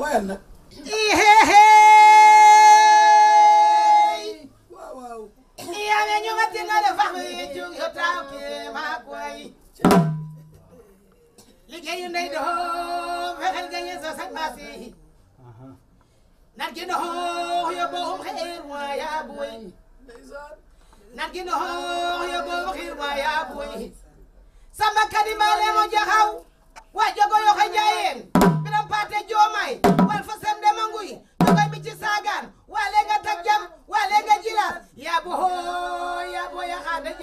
When? Ligay yun na ito, mahal ganyan sa sanbasi. Nagkino ho, huyo bo hong kairwa ya buhay. Nagkino ho, huyo bo hong kairwa ya buhay. Sama kanimale mo jahaw, wajogo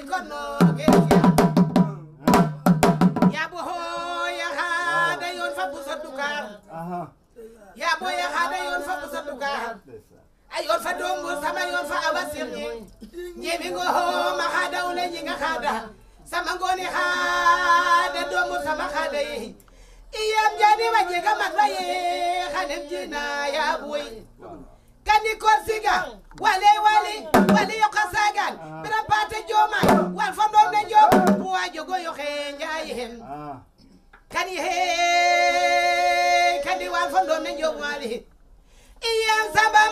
yaa booy ya xaada yoon fa busa dukaa a yoon fa dombur sama yoon fa awa sirni ñeemi ngo ma xaada wule ñi nga xaada sama ngooni xaada dombur sama xaada yi iyam jaani wa jega mat wa ye xanem jina yaa booy kani korsiga wale wale wale yoka saagan biram paate jooma war fa doom le job wa jogo yo xe njaay hen ah. kadi he kadi war fa doom le job wali iyam samba